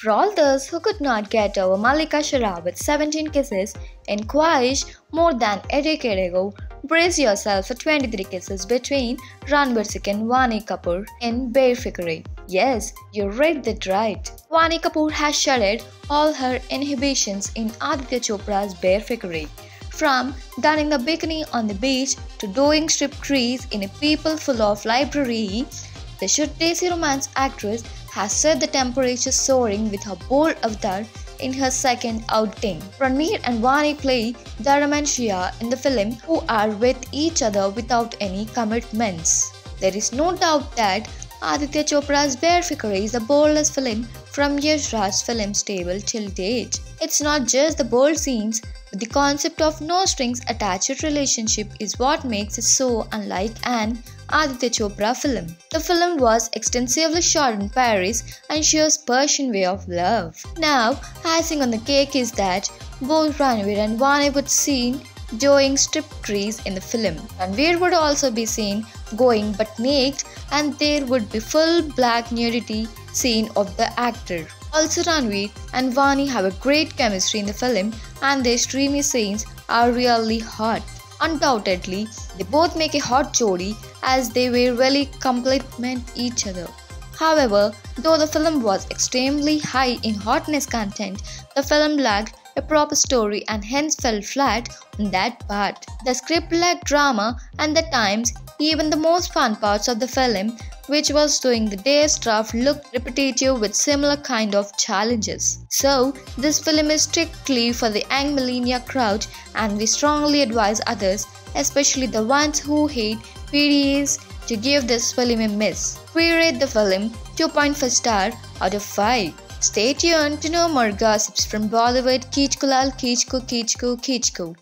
For all those who could not get over Mallika Sherawat with 17 kisses in Khwahish more than a decade ago, brace yourself for 23 kisses between Ranveer Singh and Vaani Kapoor in Befikre. Yes, you read that right. Vaani Kapoor has shattered all her inhibitions in Aditya Chopra's Befikre. From donning the bikini on the beach to doing strip trees in a people full of library, the Shuddh Desi romance actress has set the temperature soaring with her bold avatar in her second outing. Ranveer and Vaani play Dharam and Shreya in the film who are with each other without any commitments. There is no doubt that Aditya Chopra's Befikre is the boldest film from Yash Raj's film stable till date. It's not just the bold scenes, but the concept of no strings attached relationship is what makes it so unlike an Aditya Chopra film. The film was extensively shot in Paris and shows Parisian way of love. Now, icing on the cake is that both Ranveer and Vaani would seen doing strip trees in the film. Ranveer would also be seen going but naked and there would be full black nudity scene of the actor. Also Ranveer and Vaani have a great chemistry in the film and their streamy scenes are really hot. Undoubtedly, they both make a hot jodi as they will really complement each other. However, though the film was extremely high in hotness content, the film lacked a proper story and hence fell flat on that part. The script lacked drama and at times even the most fun parts of the film which was doing the day's stuff looked repetitive with similar kind of challenges. So, this film is strictly for the young millennial crowd and we strongly advise others, especially the ones who hate PDAs, to give this film a miss. We rate the film 2.5 star out of 5. Stay tuned to know more gossips from Bollywood. Keech Kulal, Keechko, Keechko, Keechko.